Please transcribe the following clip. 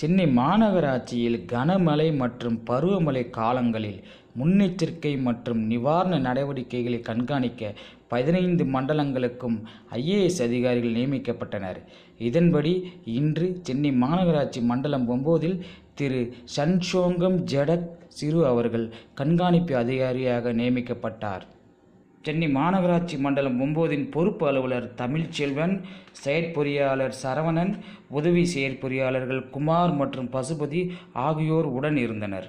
சென்னை மாநகராட்சியில் கனமழை மற்றும் பருவமழை காலங்களில் முன்னெச்சரிக்கை மற்றும் நிவாரண நடவடிக்கைகளை கண்காணிக்க பதினைந்து மண்டலங்களுக்கும் ஐஏஎஸ் அதிகாரிகள் நியமிக்கப்பட்டனர். இதன்படி இன்று சென்னை மாநகராட்சி மண்டலம் ஒம்போதில் திரு சன்ஷோங்கம் ஜடக் சிறு அவர்கள் கண்காணிப்பு அதிகாரியாக நியமிக்கப்பட்டார். சென்னை மாநகராட்சி மண்டலம் ஒம்போதின் பொறுப்பு அலுவலர் தமிழ்ச்செல்வன் செயற்பொறியாளர் சரவணன் உதவி செயற்பொறியாளர்கள் குமார் மற்றும் பசுபதி ஆகியோர் உடன் இருந்தனர்.